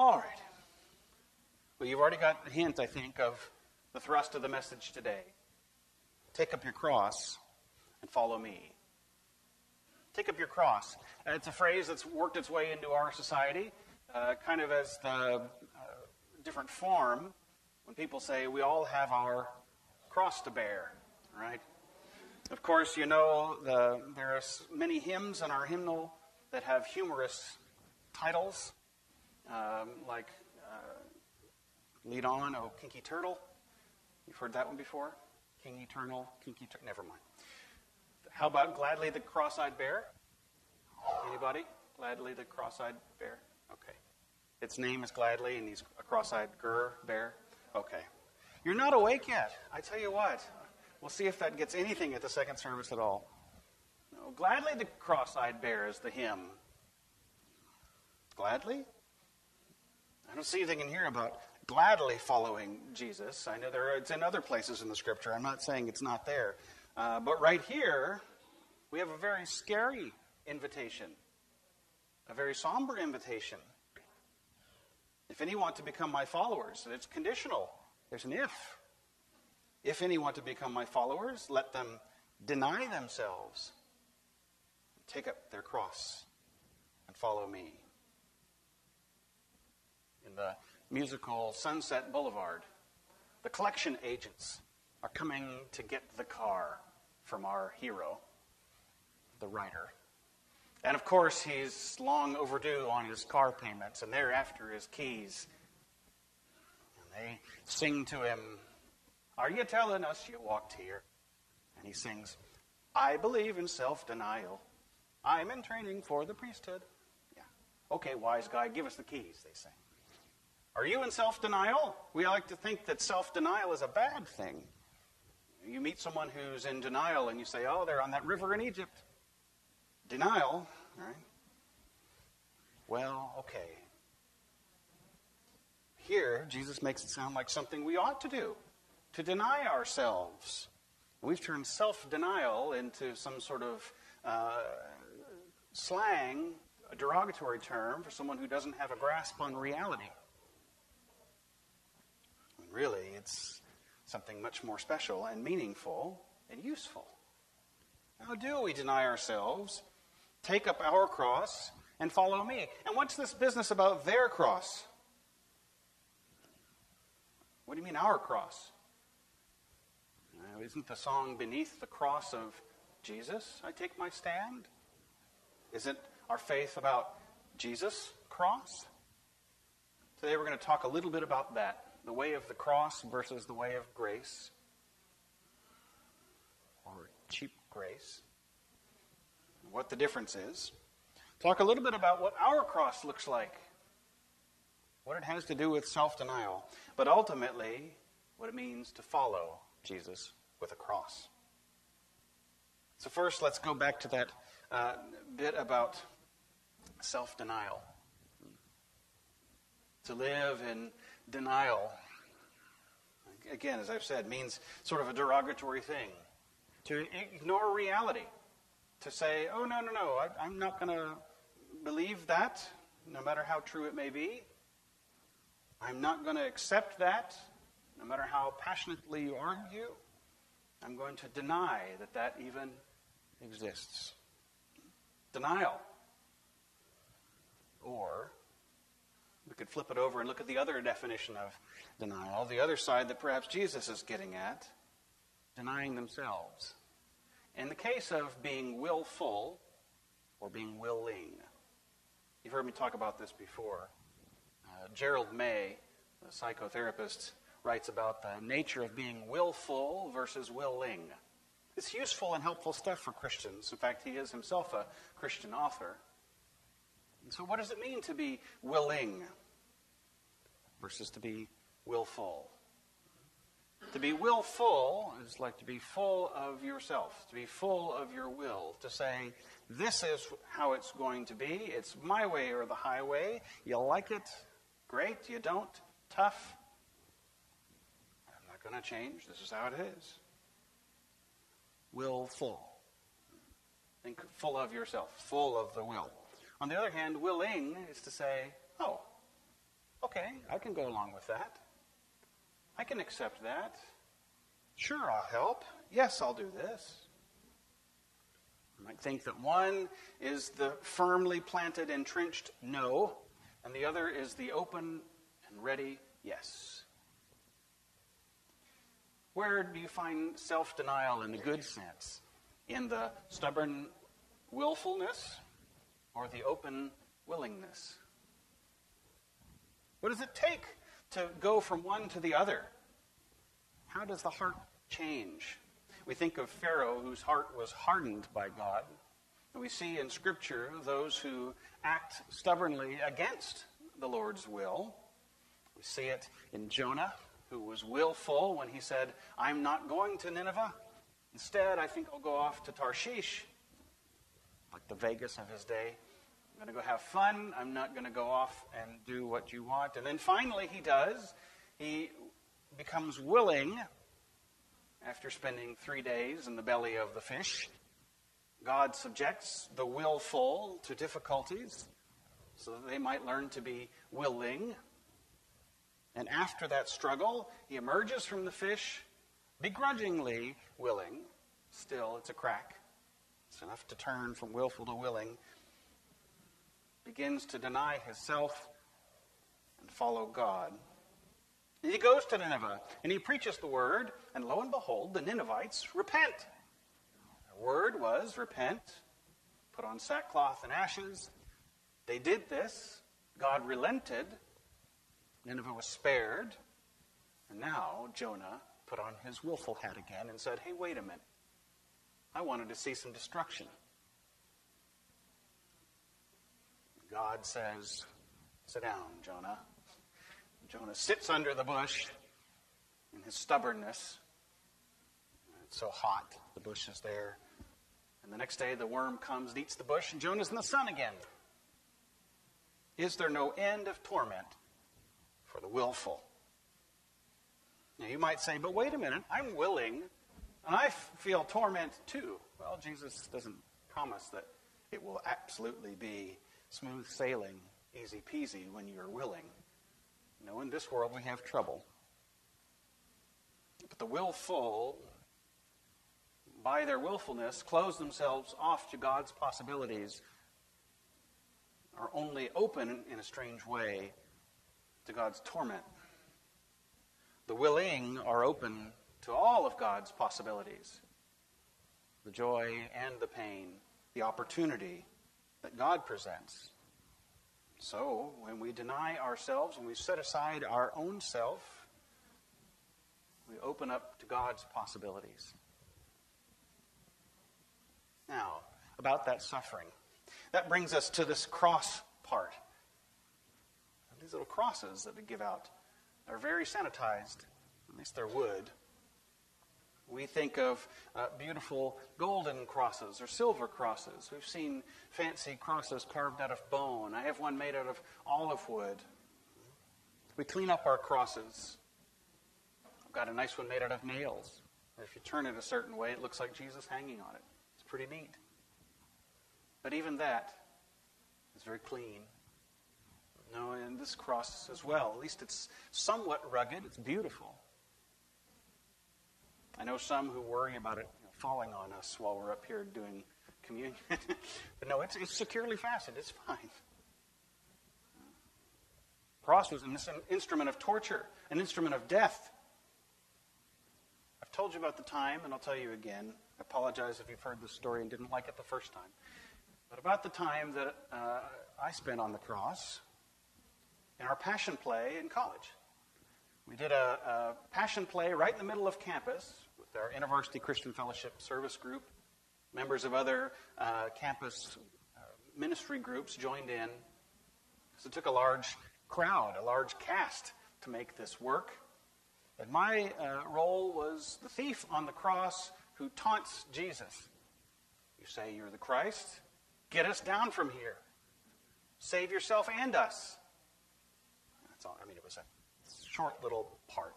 All right. Well, you've already got a hint, I think, of the thrust of the message today. Take up your cross and follow me. Take up your cross. It's a phrase that's worked its way into our society, uh, kind of as the uh, different form when people say we all have our cross to bear, right? Of course, you know the, there are many hymns in our hymnal that have humorous titles, um, like uh, Lead On, Oh Kinky Turtle. You've heard that one before? King Eternal, Kinky Turtle. Never mind. How about Gladly the Cross-Eyed Bear? Anybody? Gladly the Cross-Eyed Bear? Okay. Its name is Gladly, and he's a cross-eyed gur bear. Okay. You're not awake yet. I tell you what. We'll see if that gets anything at the second service at all. No, Gladly the Cross-Eyed Bear is the hymn. Gladly? I don't see anything in here about gladly following Jesus. I know there are, it's in other places in the scripture. I'm not saying it's not there. Uh, but right here, we have a very scary invitation, a very somber invitation. If any want to become my followers, and it's conditional. There's an if. If any want to become my followers, let them deny themselves, take up their cross, and follow me. In the musical Sunset Boulevard, the collection agents are coming to get the car from our hero, the writer. And of course, he's long overdue on his car payments, and they're after his keys. And they sing to him, Are you telling us you walked here? And he sings, I believe in self denial. I'm in training for the priesthood. Yeah. Okay, wise guy, give us the keys, they say. Are you in self denial? We like to think that self denial is a bad thing. You meet someone who's in denial and you say, oh, they're on that river in Egypt. Denial, right? Well, okay. Here, Jesus makes it sound like something we ought to do to deny ourselves. We've turned self denial into some sort of uh, slang, a derogatory term for someone who doesn't have a grasp on reality really, it's something much more special and meaningful and useful. How do we deny ourselves, take up our cross, and follow me? And what's this business about their cross? What do you mean, our cross? Uh, isn't the song Beneath the Cross of Jesus, I take my stand? Isn't our faith about Jesus' cross? Today we're going to talk a little bit about that the way of the cross versus the way of grace, or cheap grace, what the difference is. Talk a little bit about what our cross looks like, what it has to do with self denial, but ultimately, what it means to follow Jesus with a cross. So, first, let's go back to that uh, bit about self denial. To live in denial, again, as I've said, means sort of a derogatory thing. To ignore reality. To say, oh, no, no, no, I, am not going to believe that, no matter how true it may be. I'm not going to accept that, no matter how passionately you argue. I'm going to deny that that even exists. Denial. Or we could flip it over and look at the other definition of denial, the other side that perhaps Jesus is getting at denying themselves. In the case of being willful or being willing, you've heard me talk about this before. Uh, Gerald May, the psychotherapist, writes about the nature of being willful versus willing. It's useful and helpful stuff for Christians. In fact, he is himself a Christian author. And so, what does it mean to be willing? Versus to be willful. To be willful is like to be full of yourself, to be full of your will, to say, this is how it's going to be. It's my way or the highway. You like it? Great. You don't? Tough. I'm not going to change. This is how it is. Willful. Think full of yourself, full of the will. On the other hand, willing is to say, Okay, I can go along with that. I can accept that. Sure, I'll help. Yes, I'll do this. You might think that one is the firmly planted, entrenched no, and the other is the open and ready yes. Where do you find self denial in the good sense? In the stubborn willfulness or the open willingness? What does it take to go from one to the other? How does the heart change? We think of Pharaoh, whose heart was hardened by God. And we see in Scripture those who act stubbornly against the Lord's will. We see it in Jonah, who was willful when he said, I'm not going to Nineveh. Instead, I think I'll go off to Tarshish, like the Vegas of his day. I'm going to go have fun. I'm not going to go off and do what you want. And then finally, he does. He becomes willing after spending three days in the belly of the fish. God subjects the willful to difficulties so that they might learn to be willing. And after that struggle, he emerges from the fish begrudgingly willing. Still, it's a crack. It's enough to turn from willful to willing begins to deny himself and follow God. And he goes to Nineveh and he preaches the word, and lo and behold, the Ninevites repent. The word was repent, put on sackcloth and ashes. They did this. God relented. Nineveh was spared. And now Jonah put on his willful hat again and said, Hey, wait a minute. I wanted to see some destruction. God says, Sit down, Jonah. Jonah sits under the bush in his stubbornness. It's so hot, the bush is there. And the next day, the worm comes and eats the bush, and Jonah's in the sun again. Is there no end of torment for the willful? Now, you might say, but wait a minute, I'm willing, and I feel torment too. Well, Jesus doesn't promise that it will absolutely be smooth sailing, easy peasy when you're willing. No, in this world we have trouble. But the willful, by their willfulness, close themselves off to God's possibilities, are only open in a strange way to God's torment. The willing are open to all of God's possibilities the joy and the pain, the opportunity that God presents. So, when we deny ourselves, when we set aside our own self, we open up to God's possibilities. Now, about that suffering. That brings us to this cross part. These little crosses that we give out are very sanitized, at least they're wood. We think of uh, beautiful golden crosses or silver crosses. We've seen fancy crosses carved out of bone. I have one made out of olive wood. We clean up our crosses. I've got a nice one made out of nails. If you turn it a certain way, it looks like Jesus hanging on it. It's pretty neat. But even that is very clean. No, and this cross as well. At least it's somewhat rugged. It's beautiful. I know some who worry about it you know, falling on us while we're up here doing communion. but no, it's, it's securely fastened. It's fine. Cross was an instrument of torture, an instrument of death. I've told you about the time, and I'll tell you again. I apologize if you've heard this story and didn't like it the first time. But about the time that uh, I spent on the cross in our passion play in college. We did a, a passion play right in the middle of campus our InterVarsity Christian Fellowship service group. Members of other uh, campus uh, ministry groups joined in. So it took a large crowd, a large cast to make this work. And my uh, role was the thief on the cross who taunts Jesus. You say you're the Christ? Get us down from here. Save yourself and us. That's all. I mean, it was a short little part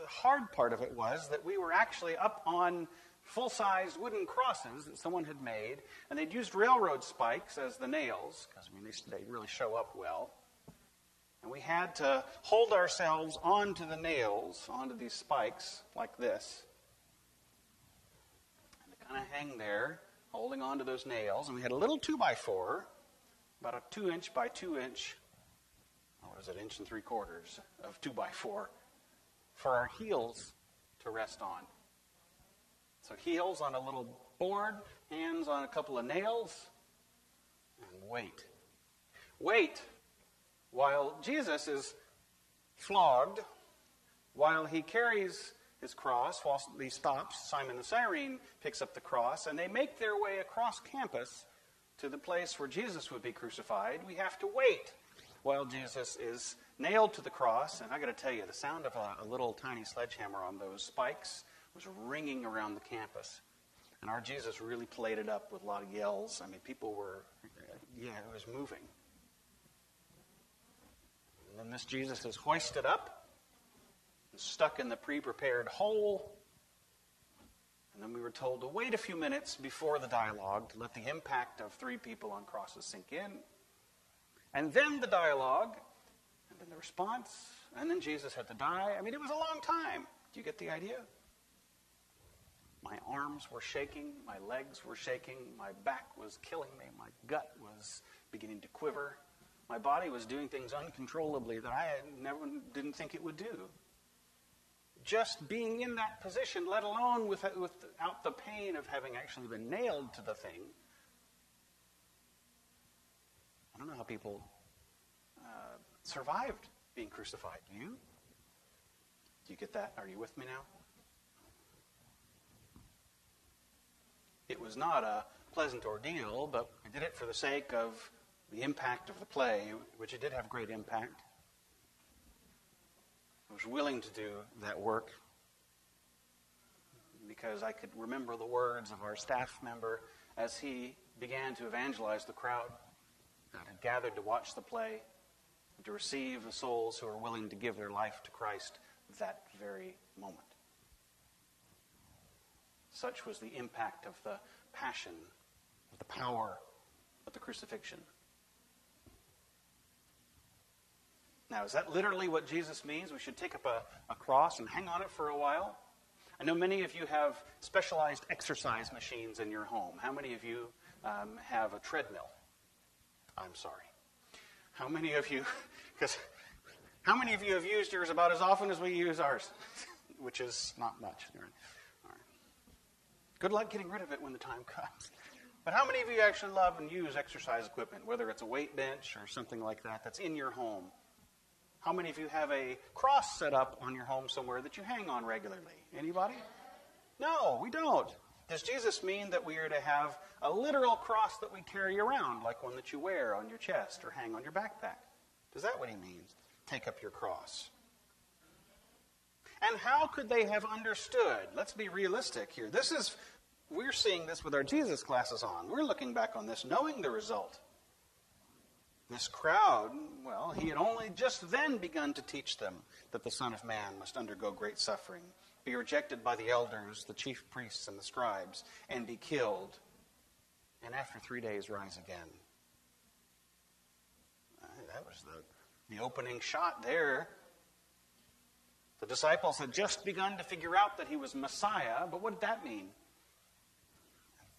the hard part of it was that we were actually up on full sized wooden crosses that someone had made, and they'd used railroad spikes as the nails, because I mean, they, they really show up well. And we had to hold ourselves onto the nails, onto these spikes, like this. And kind of hang there, holding onto those nails. And we had a little 2 by 4 about a 2 inch by 2 inch, what is it, inch and 3 quarters of 2 by 4 for our heels to rest on. So heels on a little board, hands on a couple of nails, and wait. Wait while Jesus is flogged, while he carries his cross, while he stops, Simon the Cyrene picks up the cross, and they make their way across campus to the place where Jesus would be crucified. We have to wait while Jesus is nailed to the cross. And I got to tell you, the sound of a, a little tiny sledgehammer on those spikes was ringing around the campus. And our Jesus really played it up with a lot of yells. I mean, people were, yeah, it was moving. And then this Jesus is hoisted up, and stuck in the pre prepared hole. And then we were told to wait a few minutes before the dialogue to let the impact of three people on crosses sink in. And then the dialogue, and the response, and then Jesus had to die. I mean, it was a long time. Do you get the idea? My arms were shaking, my legs were shaking, my back was killing me, my gut was beginning to quiver. My body was doing things uncontrollably that I had never didn't think it would do. Just being in that position, let alone with, without the pain of having actually been nailed to the thing. I don't know how people survived being crucified. You? Do you get that? Are you with me now? It was not a pleasant ordeal, but I did it for the sake of the impact of the play, which it did have great impact. I was willing to do that work because I could remember the words of our staff member as he began to evangelize the crowd that had gathered to watch the play to receive the souls who are willing to give their life to Christ that very moment. Such was the impact of the passion, of the power of the crucifixion. Now, is that literally what Jesus means? We should take up a, a cross and hang on it for a while? I know many of you have specialized exercise machines in your home. How many of you um, have a treadmill? I'm sorry. How many of you, because how many of you have used yours about as often as we use ours? Which is not much. Good luck getting rid of it when the time comes. But how many of you actually love and use exercise equipment, whether it's a weight bench or something like that, that's in your home? How many of you have a cross set up on your home somewhere that you hang on regularly? Anybody? No, we don't. Does Jesus mean that we are to have a literal cross that we carry around, like one that you wear on your chest or hang on your backpack? Is that what he means? Take up your cross. And how could they have understood? Let's be realistic here. This is, we're seeing this with our Jesus classes on. We're looking back on this knowing the result. This crowd, well, he had only just then begun to teach them that the Son of Man must undergo great suffering, be rejected by the elders, the chief priests, and the scribes, and be killed, and after three days rise again. That was the, the opening shot there. The disciples had just begun to figure out that he was Messiah, but what did that mean?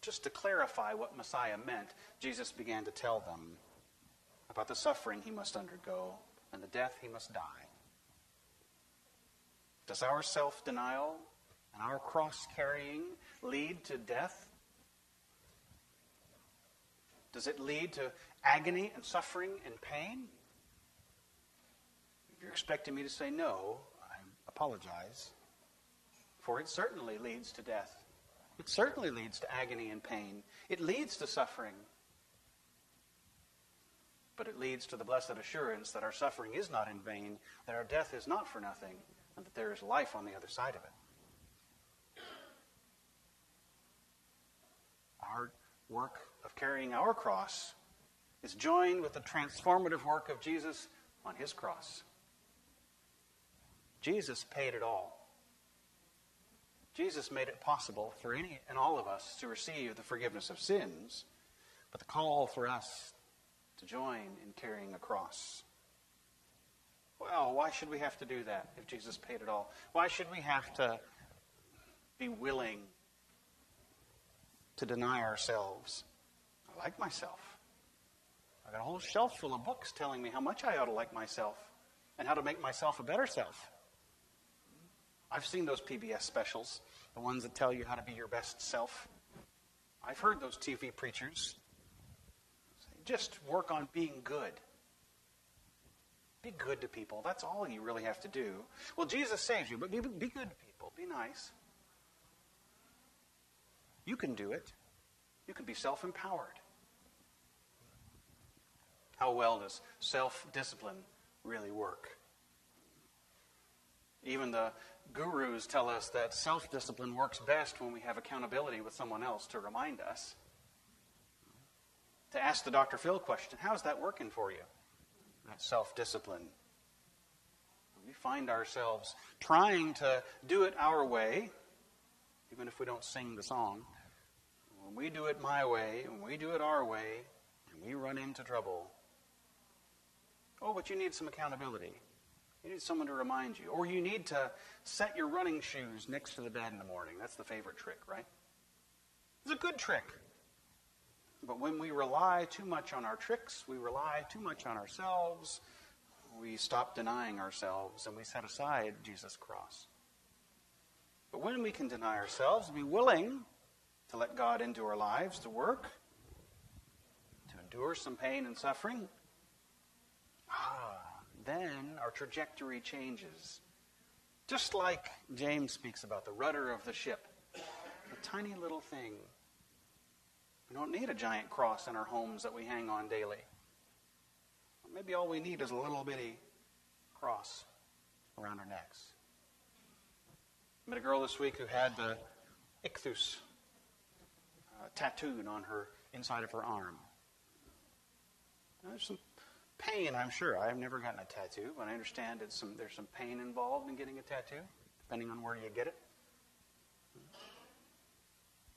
Just to clarify what Messiah meant, Jesus began to tell them about the suffering he must undergo and the death he must die. Does our self denial and our cross carrying lead to death? Does it lead to agony and suffering and pain? If you're expecting me to say no, I apologize. For it certainly leads to death. It certainly leads to agony and pain. It leads to suffering but it leads to the blessed assurance that our suffering is not in vain, that our death is not for nothing, and that there is life on the other side of it. Our work of carrying our cross is joined with the transformative work of Jesus on his cross. Jesus paid it all. Jesus made it possible for any and all of us to receive the forgiveness of sins, but the call for us to join in carrying a cross. Well, why should we have to do that if Jesus paid it all? Why should we have to be willing to deny ourselves? I like myself. I got a whole shelf full of books telling me how much I ought to like myself and how to make myself a better self. I've seen those PBS specials, the ones that tell you how to be your best self. I've heard those TV preachers say, just work on being good. Be good to people. That's all you really have to do. Well, Jesus saves you, but be, be good to people. Be nice. You can do it. You can be self empowered. How well does self discipline really work? Even the gurus tell us that self discipline works best when we have accountability with someone else to remind us. To ask the Dr. Phil question how's that working for you? That self discipline. We find ourselves trying to do it our way, even if we don't sing the song. When we do it my way, when we do it our way, and we run into trouble. Oh, but you need some accountability. You need someone to remind you. Or you need to set your running shoes next to the bed in the morning. That's the favorite trick, right? It's a good trick. But when we rely too much on our tricks, we rely too much on ourselves, we stop denying ourselves and we set aside Jesus' cross. But when we can deny ourselves, and be willing to let God into our lives, to work, to endure some pain and suffering, ah, then our trajectory changes. Just like James speaks about the rudder of the ship, a tiny little thing. We don't need a giant cross in our homes that we hang on daily. Maybe all we need is a little bitty cross around our necks. I met a girl this week who had the ichthus uh, tattooed on her inside of her arm. There's some pain, I'm sure. I've never gotten a tattoo, but I understand it's some, there's some pain involved in getting a tattoo, depending on where you get it.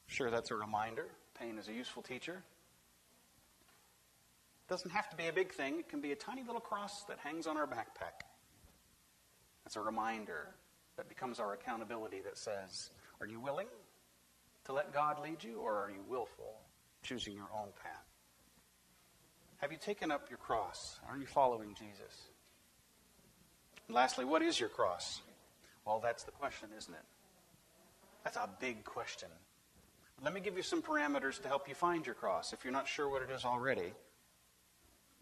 Sure, that's a reminder. Pain is a useful teacher. It doesn't have to be a big thing, it can be a tiny little cross that hangs on our backpack. It's a reminder that becomes our accountability that says, Are you willing to let God lead you, or are you willful, choosing your own path? Have you taken up your cross? Are you following Jesus? And lastly, what is your cross? Well, that's the question, isn't it? That's a big question. Let me give you some parameters to help you find your cross if you're not sure what it is already.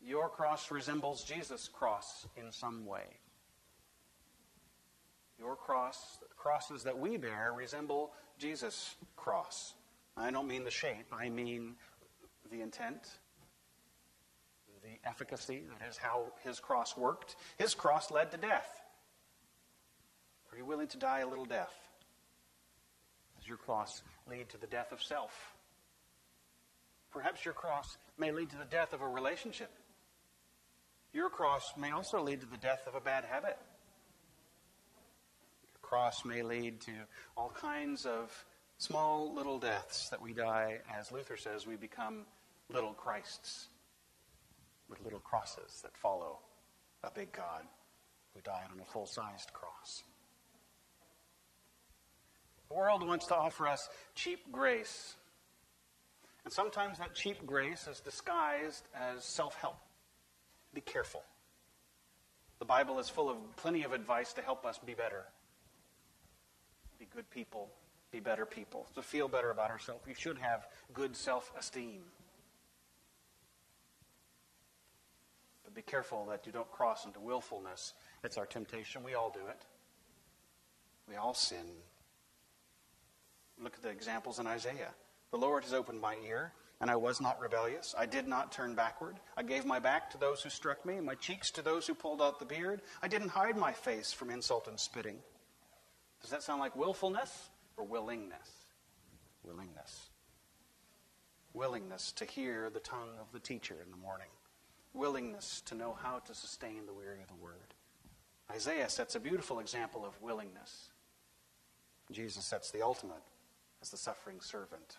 Your cross resembles Jesus' cross in some way. Your cross, the crosses that we bear, resemble Jesus' cross. I don't mean the shape, I mean the intent, the efficacy, that is how his cross worked. His cross led to death. Are you willing to die a little death? Does your cross lead to the death of self? Perhaps your cross may lead to the death of a relationship. Your cross may also lead to the death of a bad habit. Your cross may lead to all kinds of small little deaths that we die, as Luther says, we become little Christs with little crosses that follow a big God who died on a full sized cross. The world wants to offer us cheap grace. And sometimes that cheap grace is disguised as self help. Be careful. The Bible is full of plenty of advice to help us be better. Be good people, be better people. To feel better about ourselves, we should have good self esteem. But be careful that you don't cross into willfulness. It's our temptation. We all do it. We all sin. Look at the examples in Isaiah. The Lord has opened my ear, and I was not rebellious. I did not turn backward. I gave my back to those who struck me, my cheeks to those who pulled out the beard. I didn't hide my face from insult and spitting. Does that sound like willfulness or willingness? Willingness. Willingness to hear the tongue of the teacher in the morning willingness to know how to sustain the weary of the word. Isaiah sets a beautiful example of willingness. Jesus sets the ultimate as the suffering servant.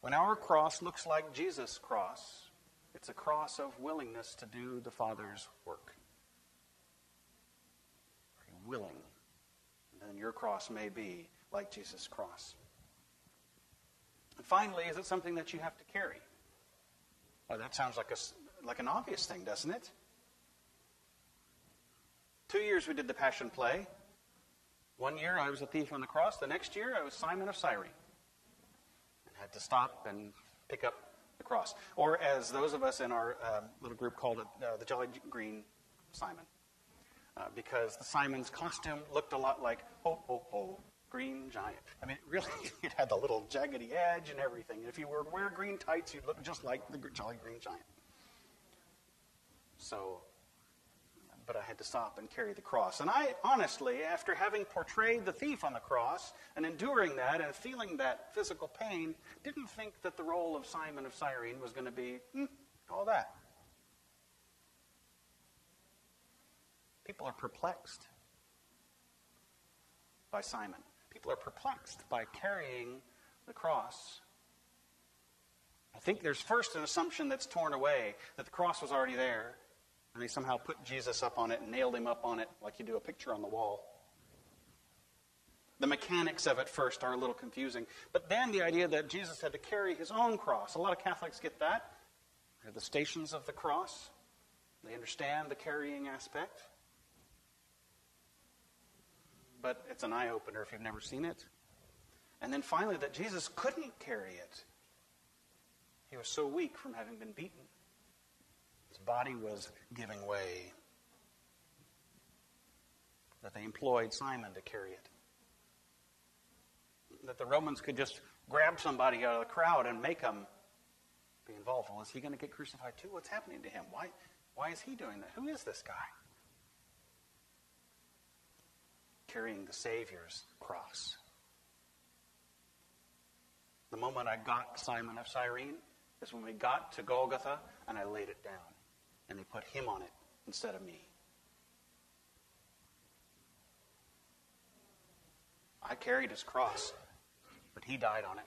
When our cross looks like Jesus' cross, it's a cross of willingness to do the Father's work. Are you willing, then your cross may be like Jesus' cross. And finally, is it something that you have to carry? Well, that sounds like, a, like an obvious thing, doesn't it? Two years we did the Passion Play. One year I was a thief on the cross. The next year I was Simon of Cyrene. To stop and pick up the cross. Or as those of us in our uh, little group called it, uh, the Jolly Green Simon. Uh, because the Simon's costume looked a lot like ho ho ho green giant. I mean, really, it had the little jaggedy edge and everything. And if you were to wear green tights, you'd look just like the Jolly Green Giant. So but I had to stop and carry the cross. And I honestly, after having portrayed the thief on the cross and enduring that and feeling that physical pain, didn't think that the role of Simon of Cyrene was going to be hmm, all that. People are perplexed by Simon. People are perplexed by carrying the cross. I think there's first an assumption that's torn away that the cross was already there and they somehow put Jesus up on it and nailed him up on it like you do a picture on the wall. The mechanics of it first are a little confusing. But then the idea that Jesus had to carry his own cross. A lot of Catholics get that. They're the stations of the cross. They understand the carrying aspect. But it's an eye opener if you've never seen it. And then finally, that Jesus couldn't carry it. He was so weak from having been beaten body was giving way. That they employed Simon to carry it. That the Romans could just grab somebody out of the crowd and make him be involved. Well, is he going to get crucified too? What's happening to him? Why, why is he doing that? Who is this guy? Carrying the Savior's cross. The moment I got Simon of Cyrene is when we got to Golgotha and I laid it down and they put him on it instead of me. I carried his cross, but he died on it.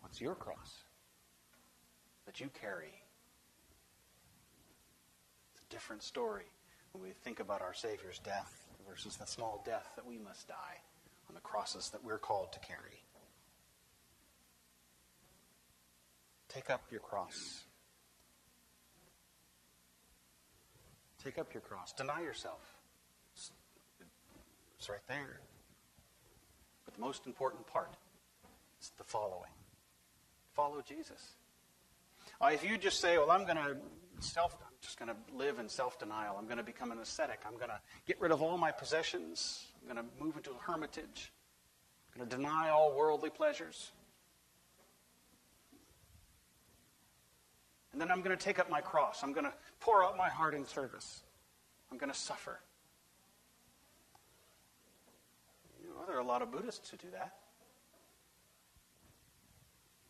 What's your cross that you carry? It's a different story when we think about our Savior's death versus the small death that we must die on the crosses that we're called to carry. Take up your cross. Take up your cross. Deny yourself. It's right there. But the most important part is the following follow Jesus. Uh, if you just say, well, I'm going to self, I'm just going to live in self denial. I'm going to become an ascetic. I'm going to get rid of all my possessions. I'm going to move into a hermitage. I'm going to deny all worldly pleasures. And then I'm going to take up my cross. I'm going to pour out my heart in service. I'm going to suffer. You know, there are a lot of Buddhists who do that.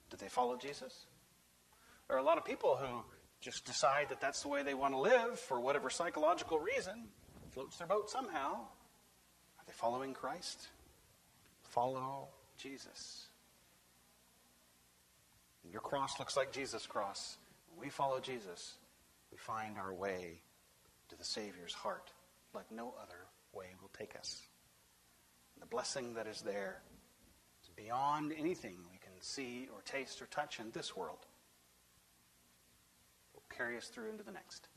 Do they follow Jesus? There are a lot of people who just decide that that's the way they want to live for whatever psychological reason, floats their boat somehow. Are they following Christ? Follow Jesus. Your cross looks like Jesus' cross. When we follow Jesus, we find our way to the Savior's heart like no other way will take us. The blessing that is there is beyond anything we can see or taste or touch in this world. It will carry us through into the next.